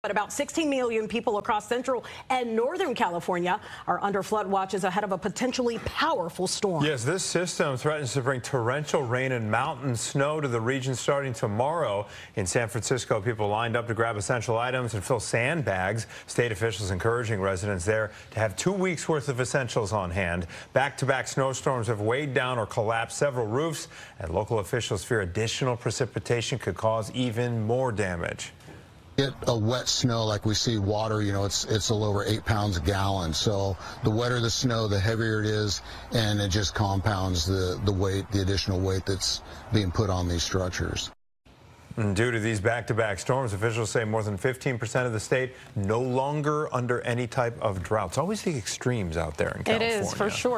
But about 16 million people across central and northern California are under flood watches ahead of a potentially powerful storm. Yes, this system threatens to bring torrential rain and mountain snow to the region starting tomorrow. In San Francisco, people lined up to grab essential items and fill sandbags. State officials encouraging residents there to have two weeks worth of essentials on hand. Back-to-back -back snowstorms have weighed down or collapsed several roofs, and local officials fear additional precipitation could cause even more damage get a wet snow like we see water, you know, it's it's a little over eight pounds a gallon. So the wetter the snow, the heavier it is, and it just compounds the, the weight, the additional weight that's being put on these structures. And due to these back-to-back -back storms, officials say more than 15% of the state no longer under any type of drought. It's always the extremes out there in California. It is, for sure.